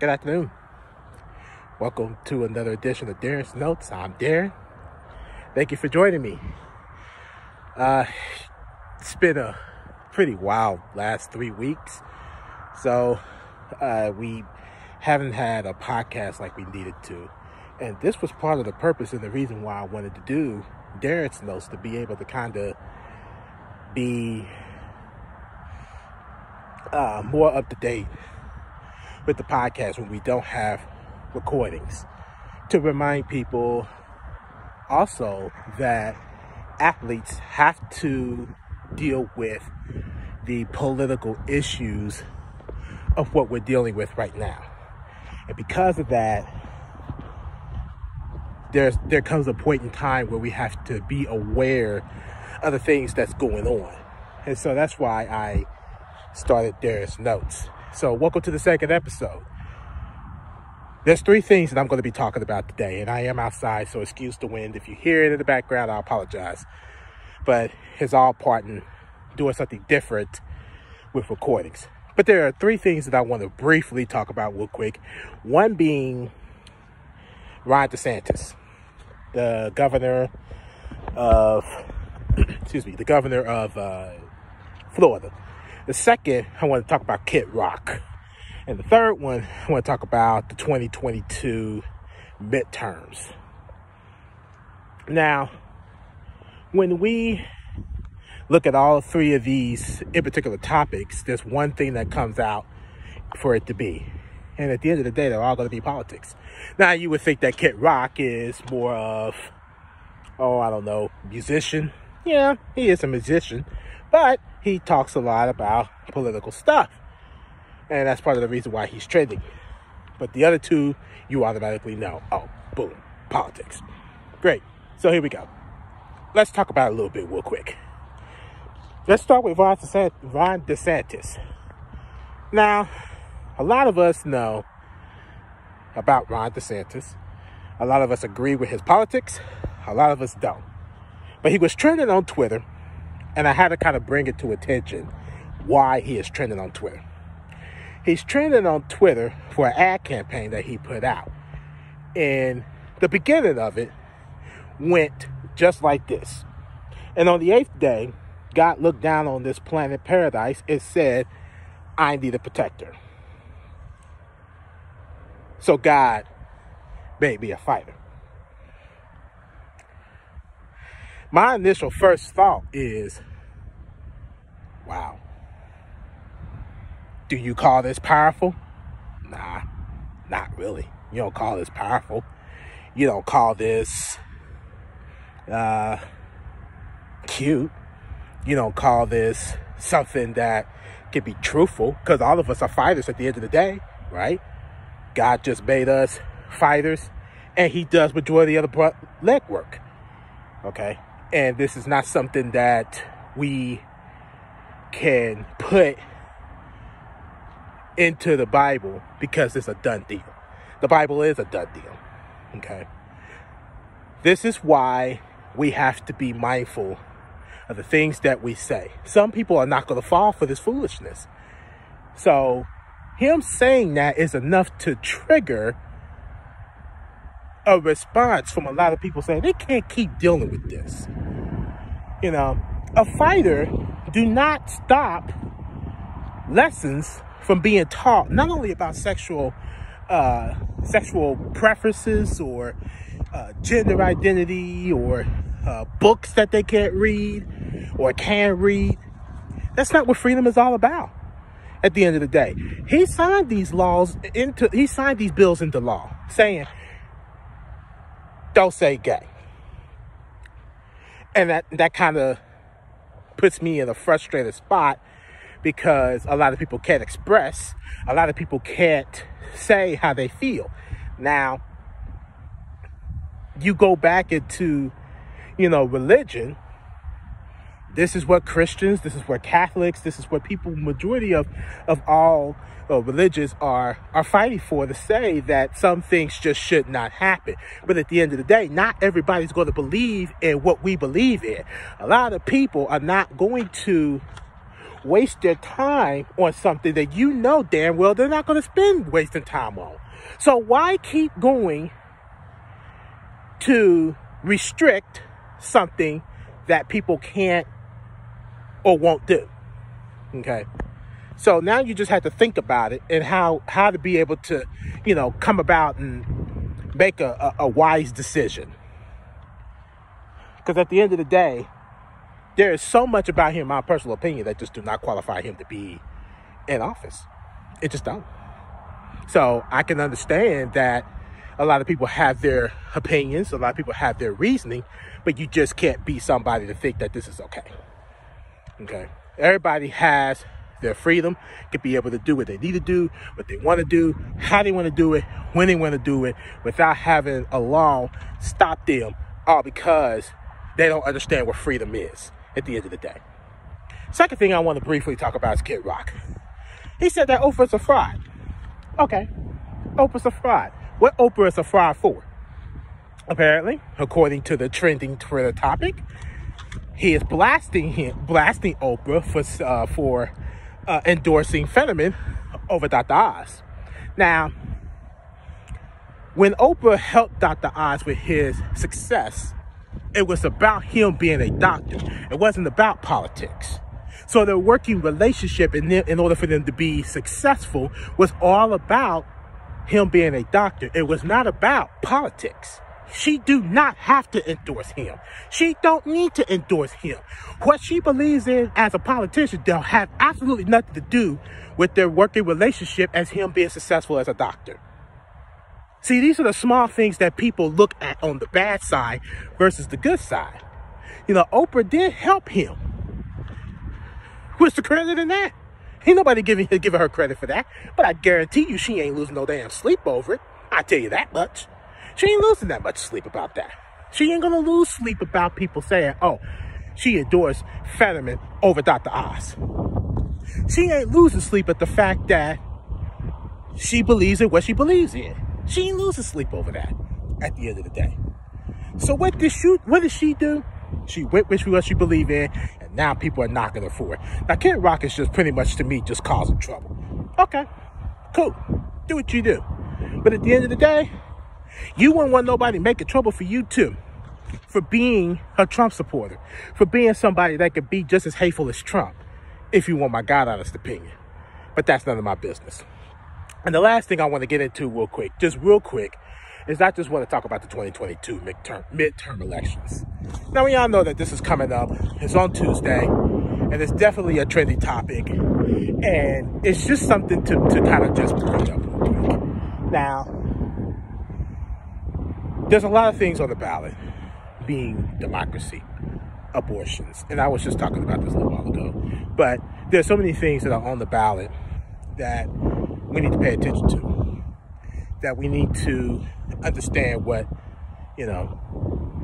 Good afternoon. Welcome to another edition of Darren's Notes. I'm Darren. Thank you for joining me. Uh, it's been a pretty wild last three weeks. So, uh, we haven't had a podcast like we needed to. And this was part of the purpose and the reason why I wanted to do Darren's Notes to be able to kind of be uh, more up to date with the podcast when we don't have recordings. To remind people also that athletes have to deal with the political issues of what we're dealing with right now. And because of that, there's there comes a point in time where we have to be aware of the things that's going on. And so that's why I started Darren's Notes. So welcome to the second episode. There's three things that I'm going to be talking about today, and I am outside, so excuse the wind. If you hear it in the background, I apologize. But it's all part in doing something different with recordings. But there are three things that I want to briefly talk about real quick. One being Ron DeSantis, the governor of, excuse me, the governor of uh, Florida. The second, I want to talk about Kid Rock. And the third one, I want to talk about the 2022 midterms. Now, when we look at all three of these in particular topics, there's one thing that comes out for it to be. And at the end of the day, they're all going to be politics. Now, you would think that Kid Rock is more of, oh, I don't know, musician. Yeah, he is a musician. But he talks a lot about political stuff. And that's part of the reason why he's trending. But the other two, you automatically know. Oh, boom, politics. Great. So here we go. Let's talk about it a little bit real quick. Let's start with Ron DeSantis. Now, a lot of us know about Ron DeSantis. A lot of us agree with his politics. A lot of us don't. But he was trending on Twitter and I had to kind of bring it to attention why he is trending on Twitter. He's trending on Twitter for an ad campaign that he put out. And the beginning of it went just like this. And on the eighth day, God looked down on this planet paradise and said, I need a protector. So God made me a fighter. My initial first thought is, wow. Do you call this powerful? Nah, not really. You don't call this powerful. You don't call this uh, cute. You don't call this something that can be truthful because all of us are fighters at the end of the day, right? God just made us fighters and he does majority of the other leg work. Okay. And this is not something that we can put into the Bible because it's a done deal. The Bible is a done deal. Okay. This is why we have to be mindful of the things that we say. Some people are not going to fall for this foolishness. So, him saying that is enough to trigger a response from a lot of people saying they can't keep dealing with this. You know, a fighter do not stop lessons from being taught not only about sexual uh, sexual preferences or uh, gender identity or uh, books that they can't read or can read. That's not what freedom is all about. At the end of the day, he signed these laws into he signed these bills into law, saying don't say gay. And that, that kind of puts me in a frustrated spot because a lot of people can't express, a lot of people can't say how they feel. Now, you go back into, you know, religion, this is what Christians, this is what Catholics, this is what people, majority of, of all uh, religions are, are fighting for to say that some things just should not happen. But at the end of the day, not everybody's going to believe in what we believe in. A lot of people are not going to waste their time on something that you know damn well they're not going to spend wasting time on. So why keep going to restrict something that people can't or won't do? Okay. So now you just have to think about it and how how to be able to, you know, come about and make a, a, a wise decision. Because at the end of the day, there is so much about him, my personal opinion, that just do not qualify him to be in office. It just don't. So I can understand that a lot of people have their opinions, a lot of people have their reasoning, but you just can't be somebody to think that this is okay. Okay. Everybody has their freedom, to be able to do what they need to do, what they want to do, how they want to do it, when they want to do it, without having a law stop them, all because they don't understand what freedom is at the end of the day. Second thing I want to briefly talk about is Kid Rock. He said that Oprah's a fraud. Okay, Oprah's a fraud. What Oprah is a fraud for? Apparently, according to the trending Twitter topic, he is blasting him, blasting Oprah for uh, for uh, endorsing Fetterman over Dr. Oz. Now, when Oprah helped Dr. Oz with his success, it was about him being a doctor. It wasn't about politics. So their working relationship in, in order for them to be successful was all about him being a doctor. It was not about politics. She do not have to endorse him. She don't need to endorse him. What she believes in as a politician don't have absolutely nothing to do with their working relationship as him being successful as a doctor. See, these are the small things that people look at on the bad side versus the good side. You know, Oprah did help him. What's the credit in that? Ain't nobody giving, giving her credit for that. But I guarantee you she ain't losing no damn sleep over it. I tell you that much. She ain't losing that much sleep about that. She ain't gonna lose sleep about people saying, oh, she adores Fetterman over Dr. Oz. She ain't losing sleep at the fact that she believes in what she believes in. She ain't losing sleep over that at the end of the day. So what did she, what did she do? She went with what she believed in, and now people are knocking her for it. Now, Kid Rock is just pretty much, to me, just causing trouble. Okay, cool. Do what you do. But at the end of the day, you wouldn't want nobody making trouble for you, too. For being a Trump supporter. For being somebody that could be just as hateful as Trump. If you want my God honest opinion. But that's none of my business. And the last thing I want to get into real quick, just real quick, is I just want to talk about the 2022 midterm, midterm elections. Now, we all know that this is coming up. It's on Tuesday, and it's definitely a trendy topic. And it's just something to, to kind of just bring up. Now, there's a lot of things on the ballot being democracy, abortions. And I was just talking about this a little while ago. But there's so many things that are on the ballot that we need to pay attention to. That we need to understand what, you know,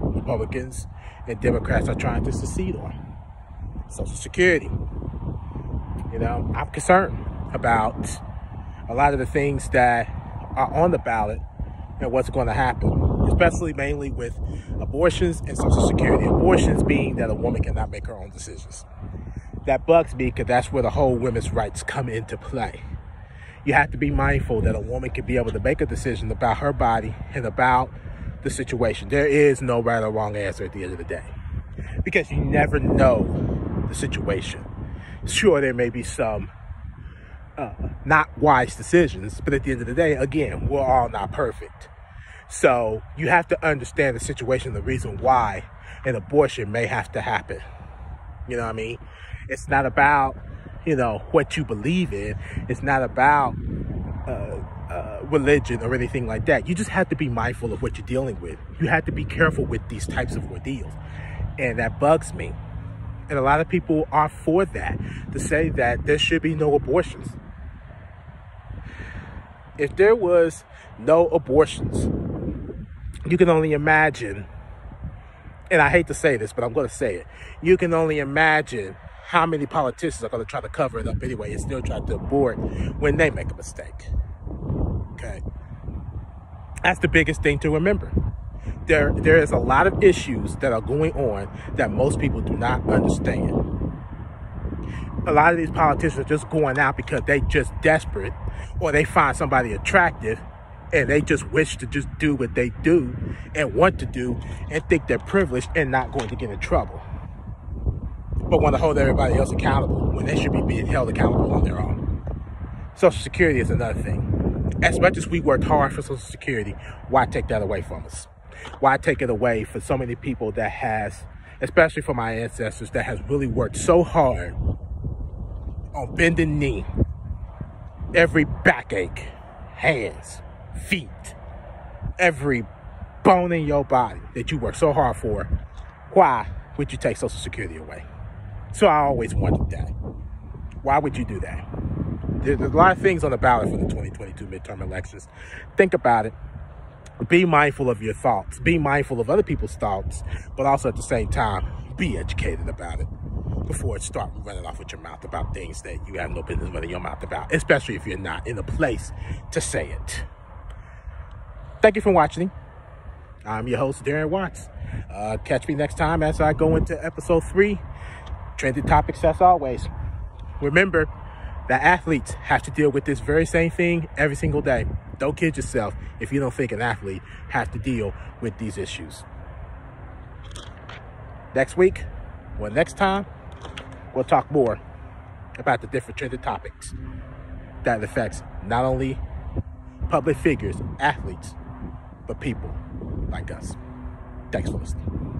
Republicans and Democrats are trying to secede on. Social Security. You know, I'm concerned about a lot of the things that are on the ballot and what's going to happen, especially mainly with abortions and Social Security. Abortions being that a woman cannot make her own decisions. That bugs me because that's where the whole women's rights come into play you have to be mindful that a woman can be able to make a decision about her body and about the situation. There is no right or wrong answer at the end of the day because you never know the situation. Sure, there may be some uh, not wise decisions, but at the end of the day, again, we're all not perfect. So you have to understand the situation, the reason why an abortion may have to happen. You know what I mean? It's not about you know, what you believe in. It's not about uh, uh, religion or anything like that. You just have to be mindful of what you're dealing with. You have to be careful with these types of ordeals. And that bugs me. And a lot of people are for that, to say that there should be no abortions. If there was no abortions, you can only imagine, and I hate to say this, but I'm going to say it. You can only imagine how many politicians are going to try to cover it up anyway and still try to abort when they make a mistake. Okay. That's the biggest thing to remember. There, there is a lot of issues that are going on that most people do not understand. a lot of these politicians are just going out because they just desperate or they find somebody attractive and they just wish to just do what they do and want to do and think they're privileged and not going to get in trouble. But want to hold everybody else accountable when they should be being held accountable on their own. Social Security is another thing. As much as we worked hard for Social Security, why take that away from us? Why take it away for so many people that has, especially for my ancestors, that has really worked so hard on bending knee, every backache, hands, feet, every bone in your body that you work so hard for, why would you take Social Security away? So I always wondered that. Why would you do that? There's a lot of things on the ballot for the 2022 midterm elections. Think about it. Be mindful of your thoughts. Be mindful of other people's thoughts, but also at the same time, be educated about it before it start running off with your mouth about things that you have no business running your mouth about, especially if you're not in a place to say it. Thank you for watching. I'm your host, Darren Watts. Uh, catch me next time as I go into episode three. Trending topics as always. Remember that athletes have to deal with this very same thing every single day. Don't kid yourself if you don't think an athlete has to deal with these issues. Next week, well, next time, we'll talk more about the different trending topics that affects not only public figures, athletes, but people like us. Thanks for listening.